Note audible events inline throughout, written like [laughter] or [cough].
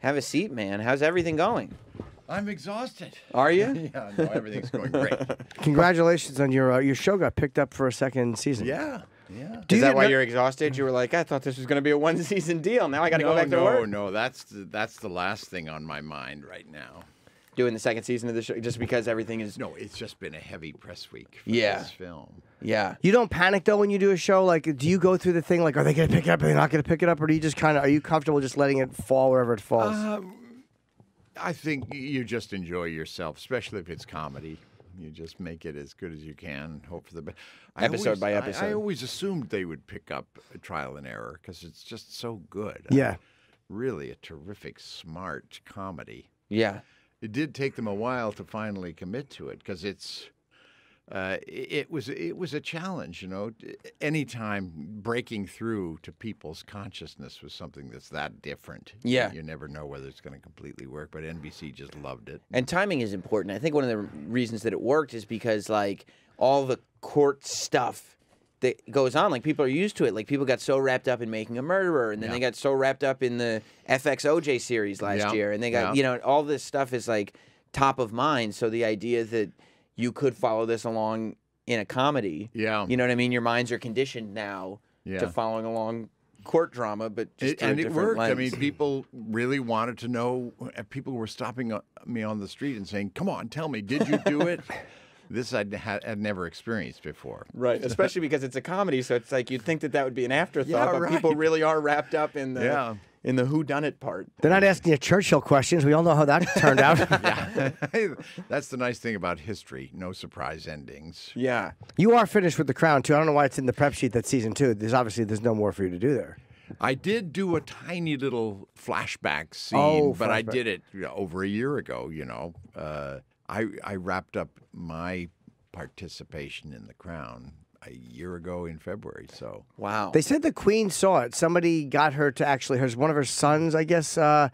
Have a seat, man. How's everything going? I'm exhausted. Are you? [laughs] yeah, no, everything's going great. [laughs] Congratulations on your uh, your show got picked up for a second season. Yeah, yeah. Is that why you're exhausted? You were like, I thought this was going to be a one season deal. Now I got to no, go back to no, work. no. That's the, that's the last thing on my mind right now. Doing the second season of the show just because everything is. No, it's just been a heavy press week for Yeah. this film. Yeah. You don't panic though when you do a show. Like, do you go through the thing like, are they going to pick it up? Are they not going to pick it up? Or do you just kind of are you comfortable just letting it fall wherever it falls? Um, I think you just enjoy yourself, especially if it's comedy. You just make it as good as you can. Hope for the best. I Episode always- by I- I, always assumed they would pick up a trial and error because it's just so good. yeah. really a terrific, smart comedy. Yeah. It did take them a while to finally commit to it because it's. Uh, it was it was a challenge, you know. Anytime breaking through to people's consciousness was something that's that different. Yeah. you never know whether it's going to completely work, but NBC just loved it. And timing is important. I think one of the reasons that it worked is because like all the court stuff that goes on, like people are used to it. Like people got so wrapped up in making a murderer, and then Yeah. they got so wrapped up in the FX OJ series last Yeah. year, and they got Yeah. you know all this stuff is like top of mind. So the idea that you could follow this along in a comedy, Yeah. you know what I mean. Your minds are conditioned now to following along court drama, but just It- and it worked. I mean, people really wanted to know. uh, People were stopping uh, me on the street and saying, "Come on, tell me, did you do it?" [laughs] this I'd had, had never experienced before. Right, especially because it's a comedy, so it's like you'd think that that would be an afterthought, Yeah, but people really are wrapped up in the Yeah. in the who done it part. They're not asking you Churchill questions. We all know how that turned out. [laughs] yeah, [laughs] that's the nice thing about history. No surprise endings. Yeah, You are finished with the crown too. I don't know why it's in the prep sheet that season two. There's obviously there's no more for you to do there. I did do a tiny little flashback scene, Oh, but I did it you know, over a year ago. You know, uh, I I wrapped up my participation in the Crown a year ago in February. So wow. They said the Queen saw it. Somebody got her to actually. Her one of her sons, I guess, uh,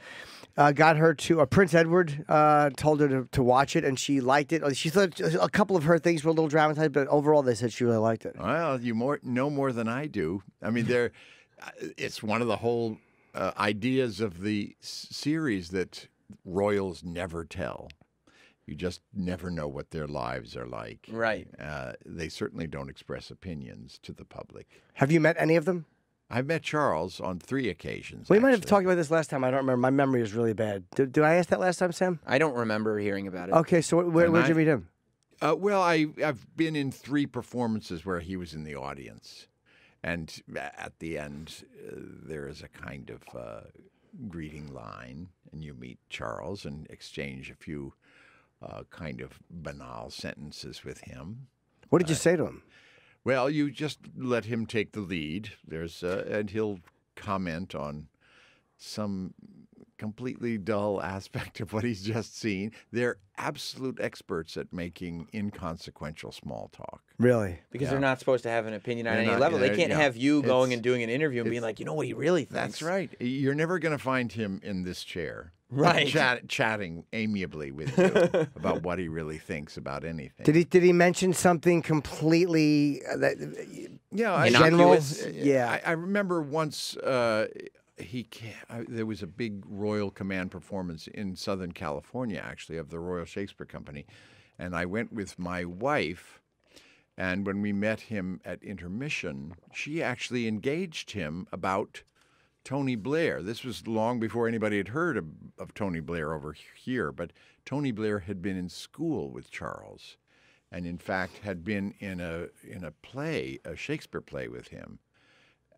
uh, got her to. Uh, Prince Edward uh, told her to, to watch it, and she liked it. She thought a couple of her things were a little dramatized, but overall, they said she really liked it. Well, you more know more than I do. I mean, there, uh, it's one of the whole uh, ideas of the s- series that royals never tell. You just never know what their lives are like. Right. Uh, they certainly don't express opinions to the public. Have you met any of them? I've met Charles on three occasions. We might have talked about this last time. I don't remember. My memory is really bad. Did, did I ask that last time, Sam? I don't remember hearing about it. Okay, so where, And where'd you meet him? Uh, well, I, I've been in three performances where he was in the audience. And at the end, uh, there is a kind of uh, greeting line, and you meet Charles and exchange a few uh, kind of banal sentences with him. What did you say to him? Well, you just let him take the lead. There's uh, and he'll comment on some completely dull [laughs] aspect of what he's just seen. They're absolute experts at making inconsequential small talk. Really? because Yeah. they're not supposed to have an opinion on They're any not- level. They can't yeah. have you going It's- and doing an interview and being like, you know what he really thinks. That's right. You're never going to find him in this chair, Right. [laughs] Chat, chatting amiably with you [laughs] about what he really thinks about anything. Did he did he mention something completely uh, that, Yeah, I, general? Innocuous? Yeah. I, I remember once uh, he ca- I, there was a big Royal Command performance in Southern California, actually, of the Royal Shakespeare Company, and I went with my wife. And when we met him at intermission, she actually engaged him about Tony Blair. This was long before anybody had heard of, of Tony Blair over here, but Tony Blair had been in school with Charles, and in fact had been in a in a play, a Shakespeare play with him.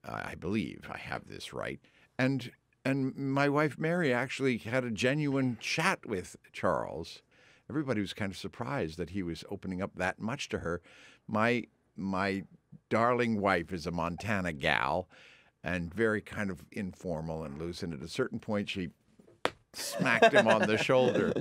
I I believe I have this right, and and my wife Mary actually had a genuine chat with Charles. Everybody was kind of surprised that he was opening up that much to her. My my darling wife is a Montana gal, and very kind of informal and loose. And at a certain point, she smacked him on the [laughs] shoulder,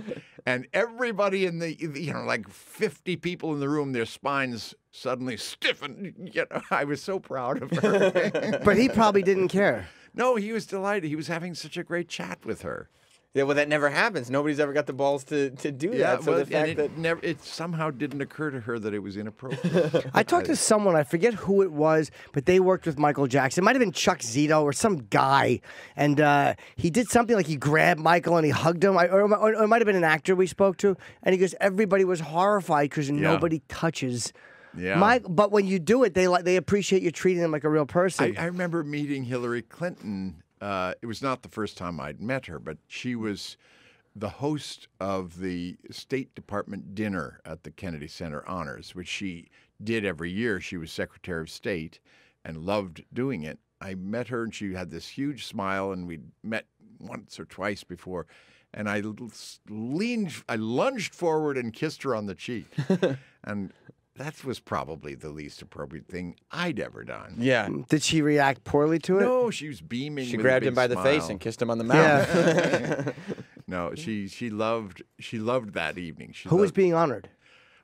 and everybody in the you know like fifty people in the room, their spines suddenly stiffened. You know, I was so proud of her. [laughs] but he probably didn't care. no, he was delighted. He was having such a great chat with her. Yeah, well, that never happens. Nobody's ever got the balls to, to do that. So well, the fact and that it never it somehow didn't occur to her that it was inappropriate. [laughs] I talked to someone, I forget who it was, but they worked with Michael Jackson. It might have been Chuck Zito or some guy. And uh, he did something like he grabbed Michael and he hugged him. I, or, or it might have been an actor we spoke to. And he goes, everybody was horrified because nobody touches. Yeah. Mike, but when you do it, they like they appreciate you treating them like a real person. I, I remember meeting Hillary Clinton. Uh, it was not the first time I'd met her, but she was the host of the State Department dinner at the Kennedy Center Honors, which she did every year. She was Secretary of State and loved doing it. I met her and she had this huge smile, and we'd met once or twice before. And I leaned, I lunged forward and kissed her on the cheek. [laughs] and that was probably the least appropriate thing I'd ever done. yeah, did she react poorly to it? No, she was beaming. she with a grabbed him big by the face and kissed him on the mouth. Yeah. [laughs] No, she she loved she loved that evening. She Who was being honored?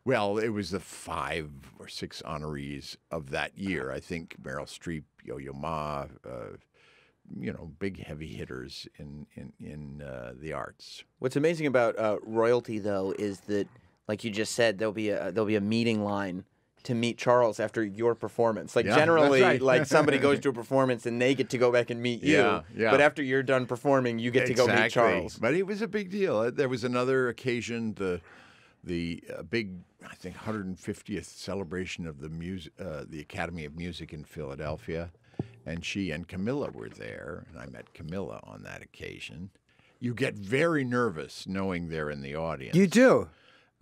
well, it was the five or six honorees of that year. I think Meryl Streep, Yo Yo Ma, uh, you know, big heavy hitters in in in uh, the arts. What's amazing about uh, royalty, though, is that, like you just said, there'll be a there'll be a meeting line to meet Charles after your performance. Like Yeah, generally, right. like somebody goes [laughs] to a performance and they get to go back and meet you. Yeah, yeah. But after you're done performing, you get to go meet Charles. But it was a big deal. Uh, There was another occasion, the the uh, big, I think, 150th celebration of the music, uh, the Academy of Music in Philadelphia, and she and Camilla were there, and I met Camilla on that occasion. You get very nervous knowing they're in the audience. You do.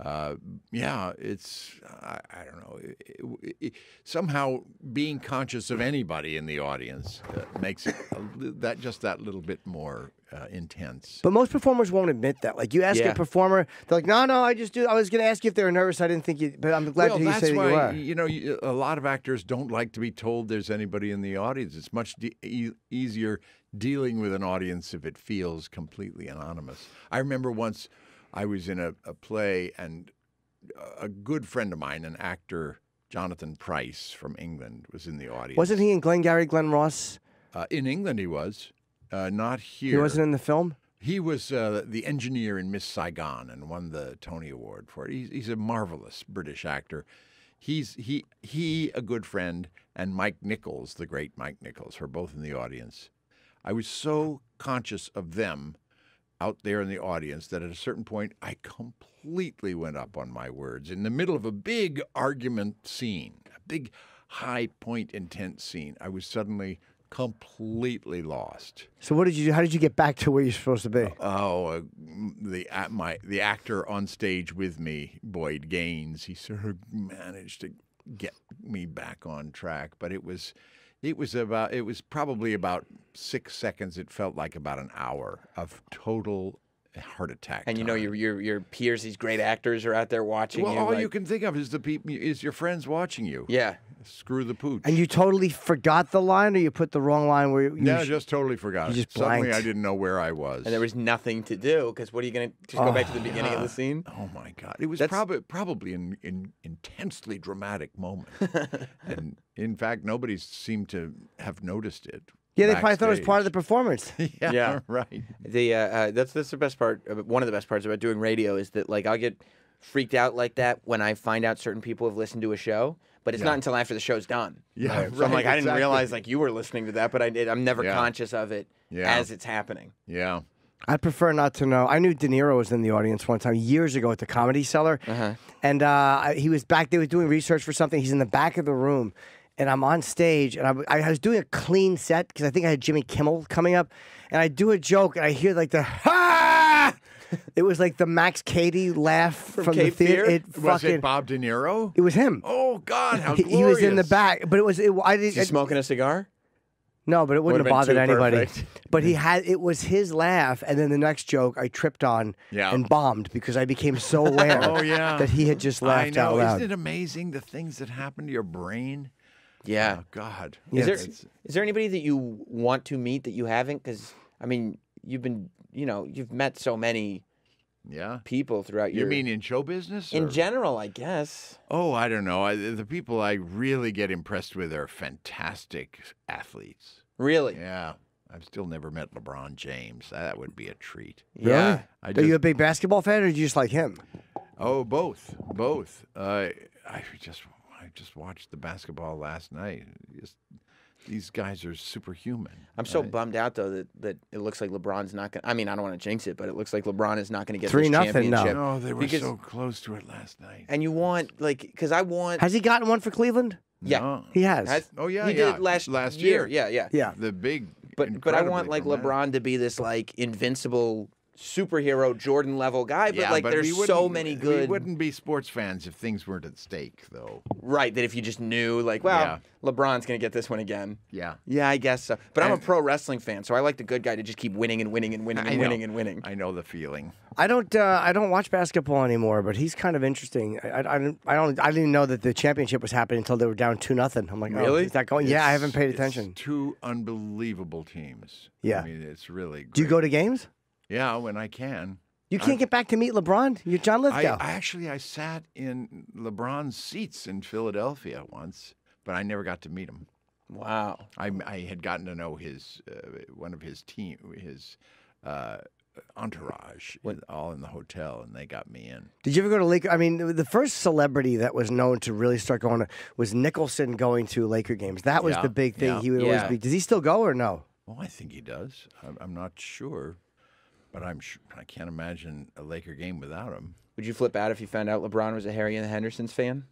Uh, yeah, it's I, I don't know. It, it, it, somehow being conscious of anybody in the audience uh, makes it a, that just that little bit more uh, intense. But most performers won't admit that. Like you ask Yeah. a performer, they're like, "No, no, I just do." I was going to ask you if they were nervous. I didn't think you, but I'm glad well, to hear you that's say that you were. you know you- a lot of actors don't like to be told there's anybody in the audience. It's much de- e- easier dealing with an audience if it feels completely anonymous. I remember once I was in a, a play and a good friend of mine, an actor, Jonathan Pryce from England, was in the audience. Wasn't he in Glengarry Glen Ross? Uh, in England, he was. Uh, not here. He wasn't in the film. He was uh, the engineer in Miss Saigon and won the Tony Award for it. He's, he's a marvelous British actor. He's he he a good friend, and Mike Nichols, the great Mike Nichols, were both in the audience. I was so conscious of them out there in the audience that at a certain point I completely went up on my words in the middle of a big argument scene, a big high point intense scene. I was suddenly completely lost. So what did you do? How did you get back to where you're supposed to be? Oh, uh, the a- my the actor on stage with me, Boyd Gaines, he sort of managed to get me back on track, but it was it was about it was probably about 6 seconds it felt like about an hour of total heart attack. And you know your your your peers, these great actors, are out there watching Well, you. all like- you can think of is the people is your friends watching you. yeah. Screw the pooch. And you totally forgot the line, or you put the wrong line where you? you no, sh- just totally forgot. you it. just Suddenly. I didn't know where I was. And there was nothing to do because what are you going to just go back to the beginning of the scene? Oh my God! It was That's- probably probably an, an intensely dramatic moment, [laughs] and in fact, nobody seemed to have noticed it. yeah, they probably thought it was part of the performance. [laughs] yeah, Yeah. right. The uh, uh, that's that's the best part. One of the best parts about doing radio is that like I'll get freaked out like that when I find out certain people have listened to a show, but it's Yeah. not until after the show's done. Yeah, So I'm right, like I didn't realize like you were listening to that, but I did. I'm never Yeah. conscious of it Yeah. as it's happening. Yeah, I prefer not to know. I knew De Niro was in the audience one time years ago at the Comedy Cellar, Uh-huh. and uh, he was back. They were doing research for something. He's in the back of the room, and I'm on stage, and I, I was doing a clean set because I think I had Jimmy Kimmel coming up, and I do a joke, and I hear like the ha. [laughs] [laughs] It was like the Max Cady laugh from, the theater. Fear? It was it Bob De Niro? it was him. Oh God, how [laughs] he, he was in the back, but it was. It, I didn't. smoking a cigar? No, but it wouldn't Would've have bothered anybody. perfect. But he had it was his laugh, and then the next joke I tripped on Yeah. and bombed because I became so [laughs] aware Oh yeah, that he had just I laughed know. out loud. Isn't it amazing the things that happen to your brain? Yeah. Oh God. Is there It's- is there anybody that you want to meet that you haven't? Because I mean, you've been you know you've met so many yeah. people throughout your. You mean in show business? in or- general, I guess. Oh, I don't know. I, the people I really get impressed with are fantastic athletes. Really? Yeah, I've still never met LeBron James. That would be a treat. Yeah. I Are you a big basketball fan, or do you just like him? Oh, both, both. Uh, I just I just watched the basketball last night. Just, these guys are superhuman. I'm so right? bummed out though that, that it looks like LeBron's not going. to I mean, I don't want to jinx it, but it looks like LeBron is not going to get Three this nothing, no. championship. No, they were Because- so close to it last night. And you want like because I want Has he gotten one for Cleveland? yeah. No. He has. Has- Oh, yeah, he yeah. did last Last year. year. Yeah, yeah, yeah. The big, But but I want like dramatic. LeBron to be this like invincible superhero Jordan level guy. But Yeah, like but there's so many good. many We wouldn't be sports fans if things weren't at stake, though. right that if you just knew like well Yeah. LeBron's gonna get this one again. Yeah. Yeah, I guess so. But I'm a pro wrestling fan, so I like the good guy to just keep winning and winning and winning and winning and winning. I know the feeling. I don't. Uh, I don't watch basketball anymore, but he's kind of interesting. I, I, I don't. I don't. I didn't know that the championship was happening until they were down two nothing. I'm like, oh, Really? is that going? Yeah, I haven't paid it's attention. two unbelievable teams. Yeah. I mean, it's really. Do you go to games? Yeah, when I can. You can't get back to meet LeBron. You're John Lithgow. I actually I sat in LeBron's seats in Philadelphia once, but I never got to meet him. Wow. I, I had gotten to know his uh, one of his team, his uh, entourage, all in the hotel, and they got me in. Did you ever go to Laker? I mean, the first celebrity that was known to really start going to was Nicholson going to Laker games. That was Yeah, the big thing. yeah. He would always be. Does he still go or no? Oh, I think he does. I'm, I'm not sure, but I'm sure, I can't imagine a Laker game without him. Would you flip out if you found out LeBron was a Harry and the Hendersons fan?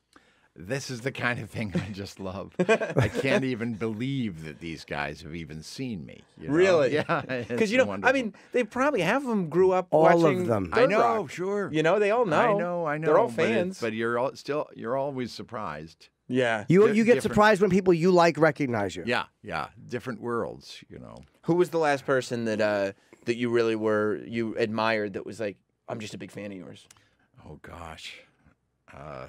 This is the kind of thing I just [laughs] love. I can't even believe that these guys have even seen me. you know? Really? [laughs] Yeah. Because [laughs] you know, I mean, they probably have them grew up All of watching them. I know, Rock. sure. You know, they all know. I know, I know. They're all fans. But, you're all, still you're always surprised. yeah. You Di- you get different- surprised when people you like recognize you. Yeah, yeah. Different worlds, you know. Who was the last person that uh that you really were you admired that was like, I'm just a big fan of yours? Oh gosh. Uh,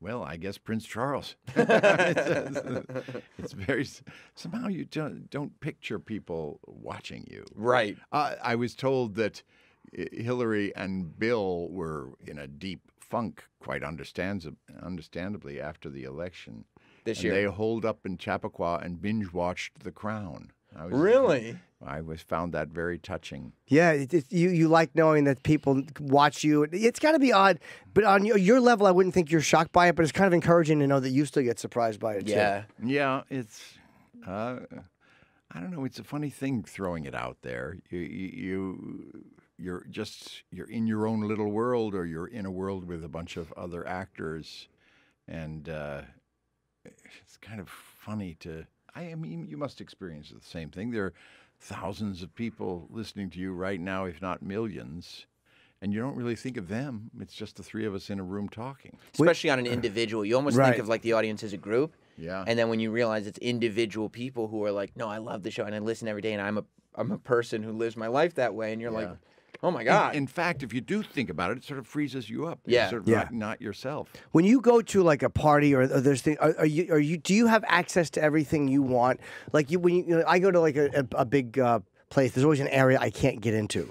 well, I guess Prince Charles. [laughs] [laughs] it's very somehow you don't don't picture people watching you. Right. Uh, I was told that Hillary and Bill were in a deep funk, quite understandably after the election. This and year. they holed up in Chappaqua and binge watched The Crown. I was, Really? I was found that very touching. Yeah, it, it, you you like knowing that people watch you. It's got to be odd, but on your, your level, I wouldn't think you're shocked by it. But it's kind of encouraging to know that you still get surprised by it. too. Yeah. Yeah, it's. Uh, I don't know. It's a funny thing throwing it out there. You, you, you, you're just you're in your own little world, or you're in a world with a bunch of other actors, and uh, it's kind of funny to. I mean, you must experience the same thing. There are thousands of people listening to you right now, if not millions, and you don't really think of them. It's just the three of us in a room talking. Especially on an uh, individual. You almost Right. think of like the audience as a group. Yeah. And then when you realize it's individual people who are like, No, I love the show and I listen every day and I'm a I'm a person who lives my life that way and you're like, Yeah. Oh my God. In, fact, if you do think about it, it sort of freezes you up. You're Yeah. sort of Yeah. Not, not yourself. When you go to like a party or, or there's thing, are, are you are you do you have access to everything you want? Like you when you, you know, I go to like a, a, a big. Uh, Place. There's always an area I can't get into.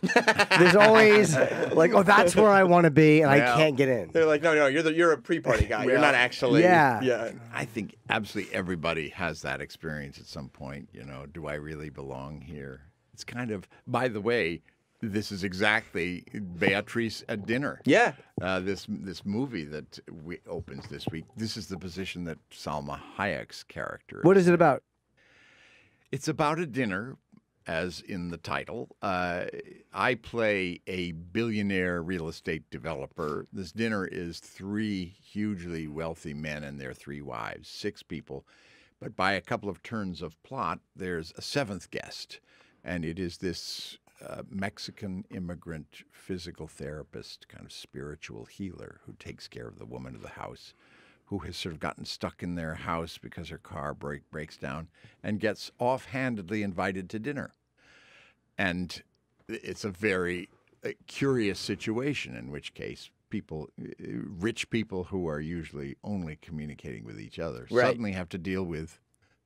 There's always like, oh, that's where I want to be, and I can't get in. They're like, No, no, you're the you're a pre party guy. you're not actually yeah. Yeah. I think absolutely everybody has that experience at some point. You know, do I really belong here? It's kind of, by the way, this is exactly Beatriz at dinner. Yeah. Uh, this this movie that we, opens this week. This is the position that Salma Hayek's character. What is it about? It's about a dinner, as in the title. Uh, I play a billionaire real estate developer. This dinner is three hugely wealthy men and their three wives, six people. But by a couple of turns of plot, there's a seventh guest, and it is this uh, Mexican immigrant physical therapist, kind of spiritual healer, who takes care of the woman of the house who has sort of gotten stuck in their house because her car break, breaks down and gets offhandedly invited to dinner. And it's a very uh, curious situation, in which case people, uh, rich people who are usually only communicating with each other, Right. suddenly have to deal with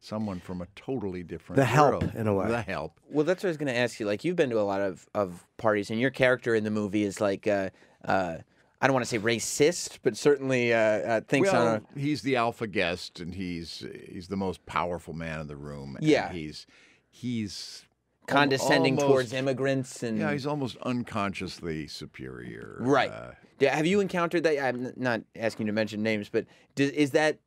someone from a totally different The help, world. in a way. The help. Well, that's what I was going to ask you. Like, you've been to a lot of, of parties, and your character in the movie is like, uh, uh, I don't want to say racist, but certainly uh, uh, thinks well, on a. he's the alpha guest, and he's he's the most powerful man in the room. and Yeah. he's he's condescending almost- towards immigrants and Yeah, he's almost unconsciously superior. right. Uh, Have you encountered that? I'm not asking you to mention names, but does, is that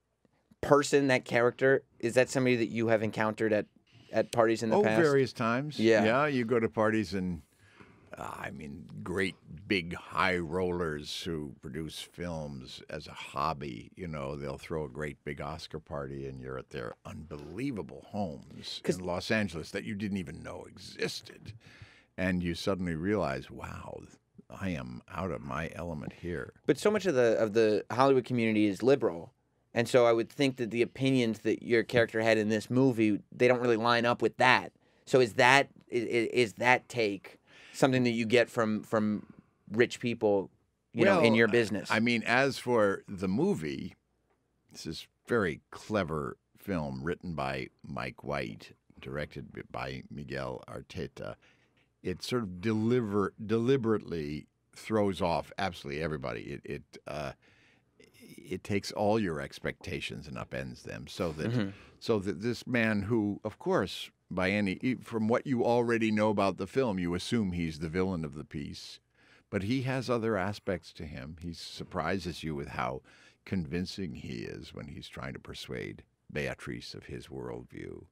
person, that character, is that somebody that you have encountered at at parties in the oh, past? various times. Yeah. Yeah, you go to parties and, uh, I mean, great big high rollers who produce films as a hobby. You know, they'll throw a great big Oscar party and you're at their unbelievable homes in Los Angeles that you didn't even know existed. And you suddenly realize, wow, I am out of my element here. But so much of the of the Hollywood community is liberal, and so I would think that the opinions that your character had in this movie they don't really line up with that. So is that is, is that take something that you get from from rich people, you know, in your business? I mean, as for the movie, this is very clever film written by Mike White, directed by Miguel Arteta. It sort of deliver deliberately throws off absolutely everybody. It it uh, it takes all your expectations and upends them, so that so that this man who, of course, by any from what you already know about the film, you assume he's the villain of the piece but he has other aspects to him. He surprises you with how convincing he is when he's trying to persuade Beatriz of his worldview.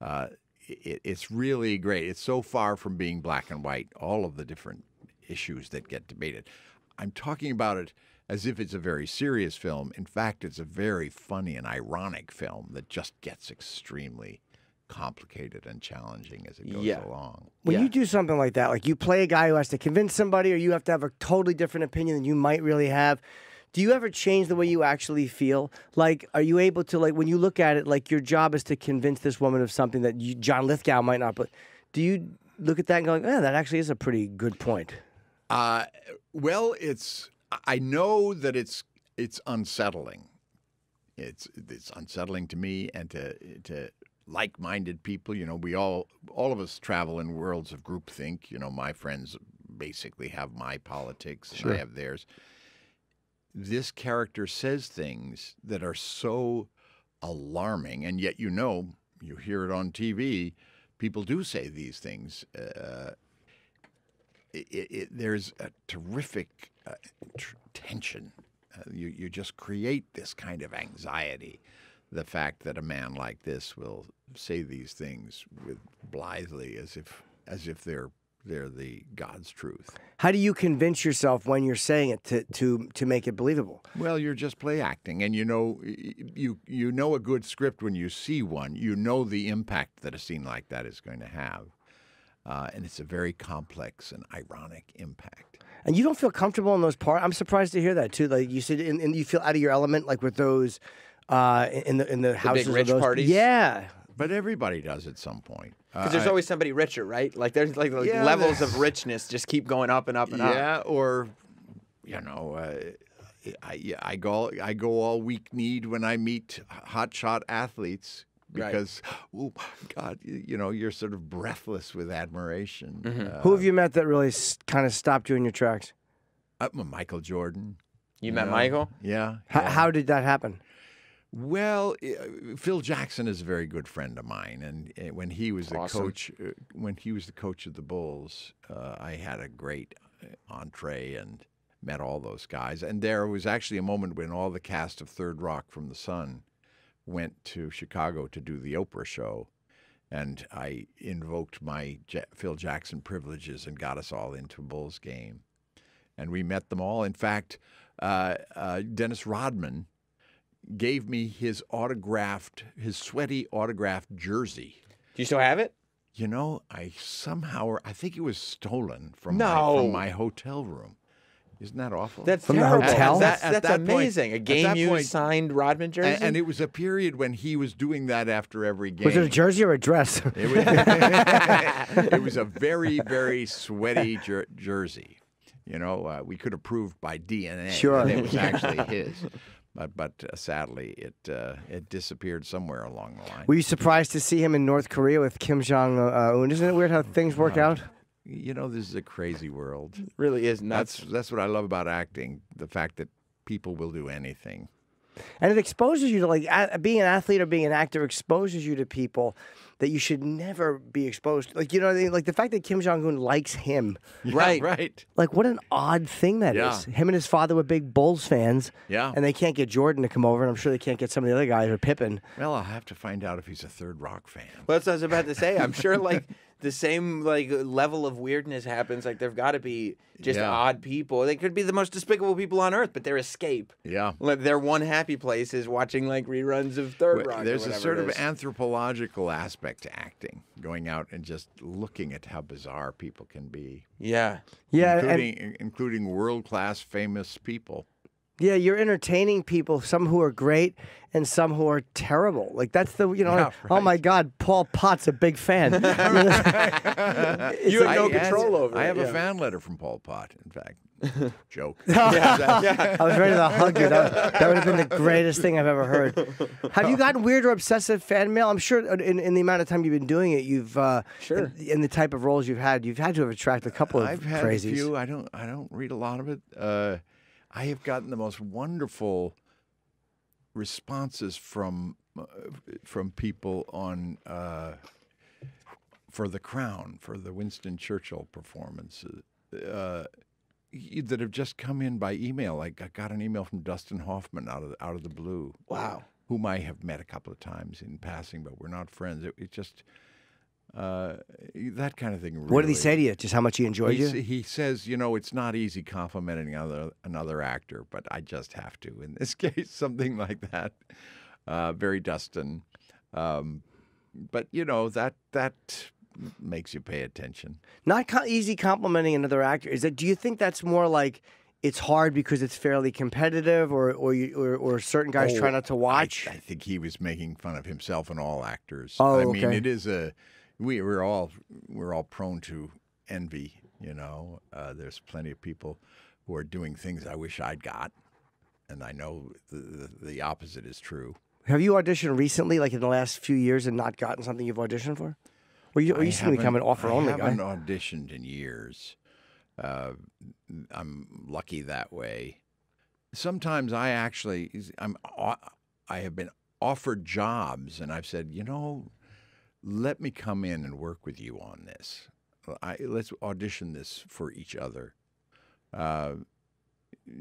Uh, it, it's really great. It's so far from being black and white, all of the different issues that get debated. I'm talking about it as if it's a very serious film. In fact, it's a very funny and ironic film that just gets extremely complicated and challenging as it goes Yeah. along. When Yeah. you do something like that, like you play a guy who has to convince somebody, or you have to have a totally different opinion than you might really have. Do you ever change the way you actually feel? Like, are you able to, like, when you look at it, like your job is to convince this woman of something that you, John Lithgow might not, but do you look at that and go, yeah, that actually is a pretty good point? Uh, well, it's I know that it's it's unsettling. It's it's unsettling to me and to to like-minded people. You know, we all all of us travel in worlds of groupthink. You know, my friends basically have my politics and I have theirs. This character says things that are so alarming, and yet you know you hear it on TV. People do say these things. Uh, it, it, there's a terrific uh, tr- tension. Uh, you you just create this kind of anxiety. The fact that a man like this will say these things with blithely, as if as if they're they're the God's truth. How do you convince yourself when you're saying it to, to, to make it believable? Well, you're just play acting, and you know you you know a good script when you see one. You know the impact that a scene like that is going to have, uh, and it's a very complex and ironic impact. And you don't feel comfortable in those parts. I'm surprised to hear that too. Like you said, and, and you feel out of your element, like with those uh, in the in the houses of rich those- parties? Yeah, But everybody does at some point. Uh, Because there's I- always somebody richer, right? Like there's like, like Yeah, levels there's- of richness just keep going up and up and up. yeah, or you know, uh, I I go I go all weak kneed when I meet hotshot athletes Right. because oh my God, you, you know, you're sort of breathless with admiration. Uh, Who have you met that really s- kind of stopped you in your tracks? uh, Michael Jordan. You met know, Michael? Yeah. H- How did that happen? Well, uh, Phil Jackson is a very good friend of mine, and uh, when he was the coach, uh, when he was the coach of the Bulls, uh, I had a great uh, entree and met all those guys. And there was actually a moment when all the cast of Third Rock from the Sun went to Chicago to do the Oprah show, and I invoked my Ja- Phil Jackson privileges and got us all into a Bulls game, and we met them all. In fact, uh, uh, Dennis Rodman gave me his autographed, his sweaty autographed jersey. Do you still have it? You know, I somehow, I think it was stolen from, my, from my hotel room. Isn't that awful? That's From the hotel? That's, At that's that point- amazing. a game that used point- signed Rodman jersey. and, and it was a period when he was doing that after every game. Was it a jersey or a dress? It was, [laughs] [laughs] it was a very, very sweaty jer- jersey. You know, uh, we could have proved by DNA Sure. that it was actually his. But, but uh, sadly, it uh, it disappeared somewhere along the line. Were you surprised to see him in North Korea with Kim Jong uh, Un? Isn't it weird how things work out? You know, this is a crazy world. really is nuts. That's that's what I love about acting. The fact that people will do anything. And it exposes you to like being an athlete or being an actor exposes you to people that you should never be exposed. Like you know, what I mean? like the fact that Kim Jong Un likes him. Yeah, Right. [laughs] right. Like what an odd thing that is. Yeah. Him and his father were big Bulls fans. Yeah. And they can't get Jordan to come over, and I'm sure they can't get some of the other guys or Pippen. Well, I'll have to find out if he's a third rock fan. Well, that's what I was about to say. I'm sure like [laughs] the same like level of weirdness happens. Like there've got to be just Yeah. odd people. They could be the most despicable people on earth, but their escape, Yeah. like, their one happy place is watching like reruns of Third Well, Rock. or There's a sort of anthropological aspect to acting, going out and just looking at how bizarre people can be, yeah. Yeah, and, including including world class famous people. Yeah, you're entertaining people, some who are great and some who are terrible. Like that's the you know, Yeah, [laughs] oh my. God, Pol Pot's a big fan. [laughs] [laughs] You have no I had- control over I it, have yeah. a fan letter from Pol Pot. In fact, joke. yeah, I was ready to hug you. That, that would have been the greatest thing I've ever heard. Have you gotten weird or obsessive fan mail? I'm sure in, in the amount of time you've been doing it, you've uh, Sure. in, in the type of roles you've had, you've had to have attracted a couple of I've had crazies. a few. I don't. I don't read a lot of it. Uh, I have gotten the most wonderful responses from uh, from people on uh, for the Crown for the Winston Churchill performances. Uh, that have just come in by email. Like I got an email from Dustin Hoffman out of the, out of the blue. Wow. Whom I have met a couple of times in passing, but we're not friends. It, it just uh, that kind of thing. What did he say to you? Just how much he enjoyed he, you? he says, you know, it's not easy complimenting another another actor, but I just have to. In this [laughs] case, something like that. Uh, very Dustin, um, but you know that that makes you pay attention. Not co- easy complimenting another actor. Is that? Do you think that's more like it's hard because it's fairly competitive, or or you, or, or certain guys try Oh, not to I- watch? I, think he was making fun of himself and all actors. Oh, I mean, okay. it is a we we're all we're all prone to envy. You know, uh, there's plenty of people who are doing things I wish I'd got, and I know the the, the opposite is true. Have you auditioned recently, like in the last few years, and not gotten something you've auditioned for? Or you, or I you seem to become an offer only I guy. haven't auditioned in years. Uh, I'm lucky that way. Sometimes I actually I'm I have been offered jobs, and I've said, you know, let me come in and work with you on this. I, let's audition this for each other. Uh,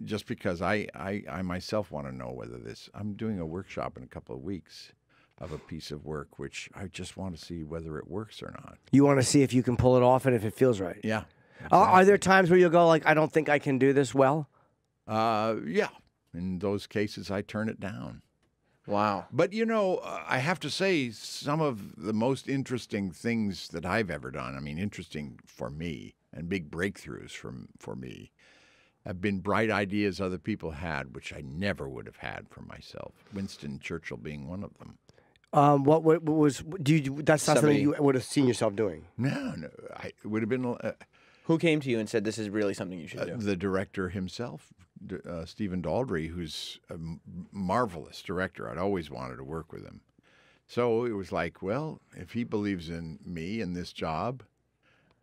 just because I, I, I myself want to know whether this. I'm doing a workshop in a couple of weeks of a piece of work, which I just want to see whether it works or not. You want to see if you can pull it off and if it feels right. Yeah. Are, are there times where you'll go like, I don't think I can do this well? Uh, yeah. In those cases, I turn it down. Wow. But you know, uh, I have to say, some of the most interesting things that I've ever done, I mean, interesting for me and big breakthroughs from, for me, have been bright ideas other people had, which I never would have had for myself. Winston Churchill being one of them. Um, what, what, what was? Do you? That's not Somebody- something you would have seen yourself doing. No, no, I, it would have been uh, Who came to you and said this is really something you should uh, do? the director himself, D- uh, Stephen Daldry, who's a m- marvelous director. I'd always wanted to work with him. So it was like, well, if he believes in me and this job,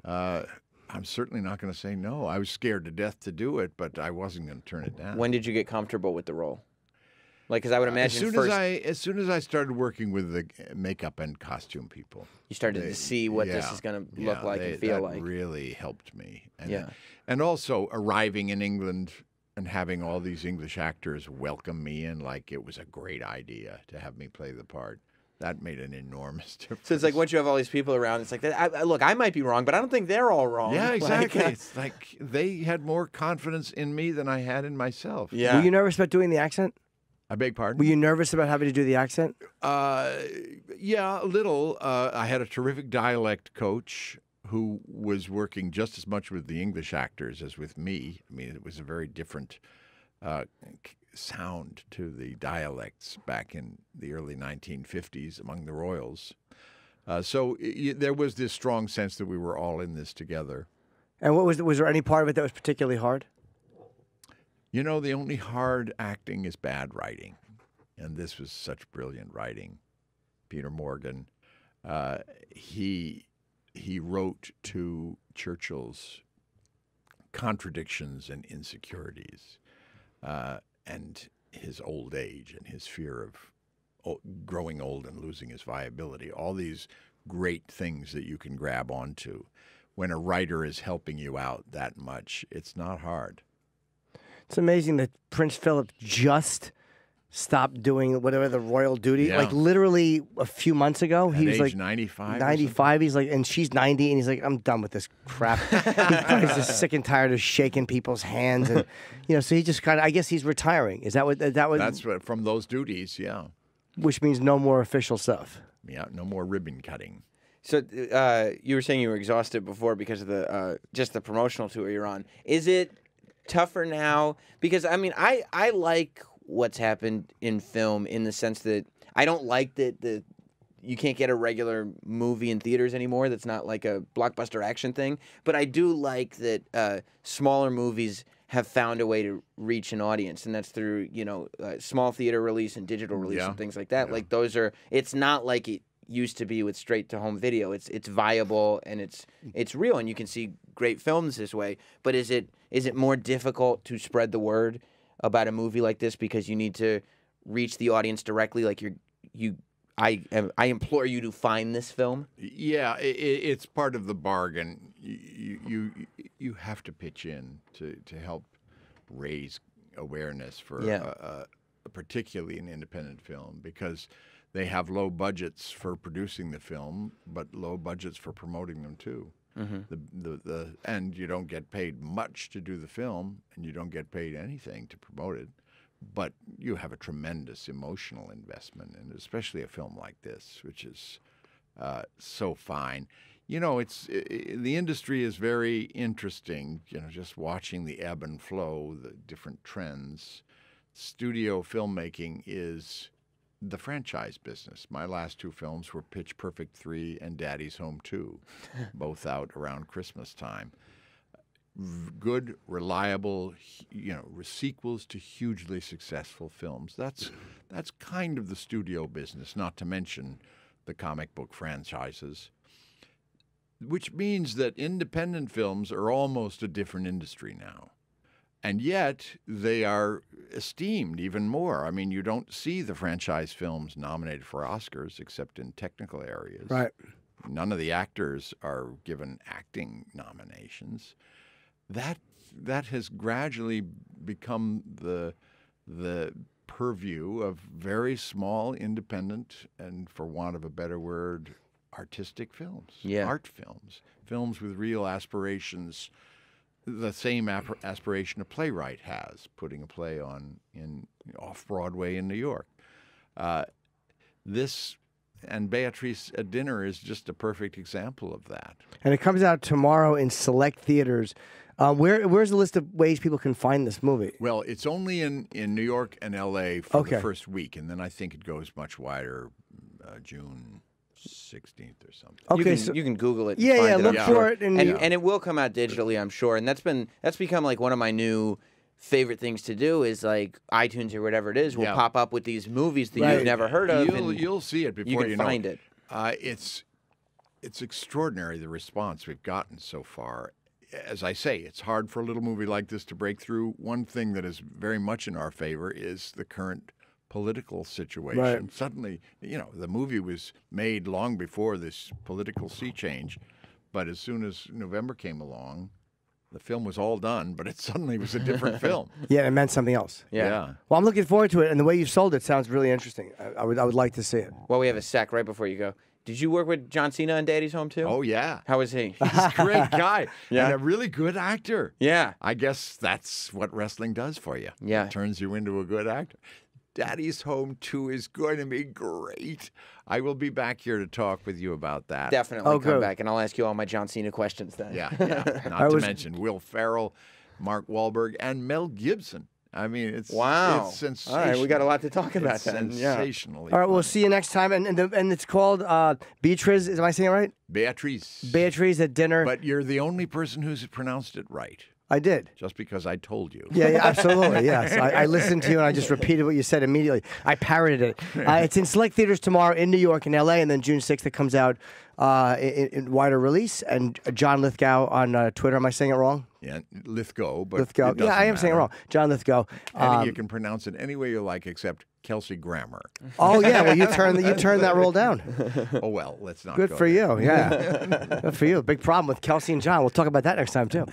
uh, I'm certainly not going to say no. I was scared to death to do it, but I wasn't going to turn it down. When did you get comfortable with the role? Like, because I would as imagine soon first as I as soon as I started working with the makeup and costume people, you started they- to see what this is going to look yeah, like they- and feel like. Really helped me. And, Yeah. and also arriving in England and having all these English actors welcome me in like it was a great idea to have me play the part. That made an enormous difference. [laughs] So it's like once you have all these people around, it's like, I, I, look, I might be wrong, but I don't think they're all wrong. yeah, [laughs] Like, exactly. uh, it's like they had more confidence in me than I had in myself. yeah. Were you nervous about doing the accent? I beg pardon. Were you nervous about having to do the accent? Uh, yeah, a little. Uh, I had a terrific dialect coach who was working just as much with the English actors as with me. I mean, it was a very different uh, sound to the dialects back in the early 1950s among the royals. Uh, so y- there was this strong sense that we were all in this together. And what was was there any part of it that was particularly hard? You know, the only hard acting is bad writing. And this was such brilliant writing. Peter Morgan, uh, he, he wrote to Churchill's contradictions and insecurities uh, and his old age and his fear of growing old and losing his viability. All these great things that you can grab onto. When a writer is helping you out that much, it's not hard. It's amazing that Prince Philip just stopped doing whatever the royal duty. Yeah. Like literally a few months ago, At he was age like 95. 95. He's like, and she's 90, and he's like, I'm done with this crap. [laughs] he's just sick and tired of shaking people's hands, and you know, so he just kind of, I guess he's retiring. Is that what that was? That's what, from those duties, yeah. which means no more official stuff. Yeah, no more ribbon cutting. So uh, you were saying you were exhausted before because of the uh, just the promotional tour you're on. Is it tougher now? Because I mean, I I like what's happened in film in the sense that I don't like that the you can't get a regular movie in theaters anymore. That's not like a blockbuster action thing. But I do like that uh, smaller movies have found a way to reach an audience, and that's through you know uh, small theater release and digital release Yeah. and things like that. Like those are. It's not like it used to be with straight to home video. It's it's viable and it's it's real, and you can see great films this way. But is it is it more difficult to spread the word about a movie like this because you need to reach the audience directly? Like you're you. I am, I implore you to find this film. Yeah, i i it's part of the bargain. You, you you have to pitch in to, to help raise awareness for Yeah. uh, uh, particularly an independent film because they have low budgets for producing the film, but low budgets for promoting them too. The, the, the, and you don't get paid much to do the film, and you don't get paid anything to promote it. But you have a tremendous emotional investment, and especially a film like this, which is uh, so fine. You know, it's i i the industry is very interesting. You know, just watching the ebb and flow, the different trends. Studio filmmaking is the franchise business. My last two films were Pitch Perfect 3 and Daddy's Home 2, [laughs] both out around Christmas time. Good, reliable, you know, sequels to hugely successful films. That's that's kind of the studio business, not to mention the comic book franchises. Which means that independent films are almost a different industry now. And yet they are esteemed even more. I mean, you don't see the franchise films nominated for Oscars except in technical areas. Right. None of the actors are given acting nominations. That that has gradually become the the purview of very small, independent, and for want of a better word, artistic films, Yeah. art films, films with real aspirations the same ap- aspiration a playwright has, putting a play on in off Broadway in New York. Uh, this and Beatriz at Dinner is just a perfect example of that. And it comes out tomorrow in select theaters. Uh, where where's the list of ways people can find this movie? Well, it's only in, in New York and L.A. for Okay. the first week, and then I think it goes much wider, uh, June sixteenth or something. Okay, you can, so you can Google it. and Yeah, find yeah, it, I'm look for sure. it and, and and it will come out digitally, I'm sure. And that's been that's become like one of my new favorite things to do is like iTunes or whatever it is will Yeah. pop up with these movies that Right. you've never heard of. You'll, and you'll see it before can you know find it. Uh, it's it's extraordinary the response we've gotten so far. As I say, it's hard for a little movie like this to break through. One thing that is very much in our favor is the current political situation. Right. Suddenly, you know, the movie was made long before this political sea change, but as soon as November came along, the film was all done, but it [laughs] suddenly was a different [laughs] film. yeah, it meant something else. Yeah. Well, I'm looking forward to it, and the way you've sold it sounds really interesting. I, I would I would like to see it. Well, we have a sec right before you go. Did you work with John Cena on Daddy's Home too? Oh yeah, How was he? he's a great [laughs] guy Yeah. and a really good actor. yeah. I guess that's what wrestling does for you. Yeah. It turns you into a good actor. Daddy's Home 2 is going to be great. I will be back here to talk with you about that. Definitely Oh, come good. back and I'll ask you all my John Cena questions then. Yeah, [laughs] yeah. [laughs] Not I to was- mention Will Ferrell, Mark Wahlberg, and Mel Gibson. I mean, it's Wow. It's sensational. All right, we got a lot to talk about It's then. Yeah. sensationally. All right, we'll see you next time, and and, the, and it's called uh, Beatrice. Am I saying it right? Beatrice. Beatriz at dinner. But you're the only person who's pronounced it right, I did. just because I told you. Yeah, yeah, absolutely. [laughs] Yes, I, I listened to you and I just repeated what you said immediately. I parroted it. Uh, it's in select theaters tomorrow in New York and L.A. and then June sixth it comes out uh, in, in wider release. And John Lithgow on uh, Twitter. Am I saying it wrong? Yeah, Lithgow, but Lithgow. it Yeah, I am saying it wrong. John Lithgow. And Um, you can pronounce it any way you like, except Kelsey Grammer. [laughs] oh yeah, well you turn you turn that role down. oh well, let's not. Good go for there. you. Yeah. [laughs] Good for you. Big problem with Kelsey and John. We'll talk about that next time too.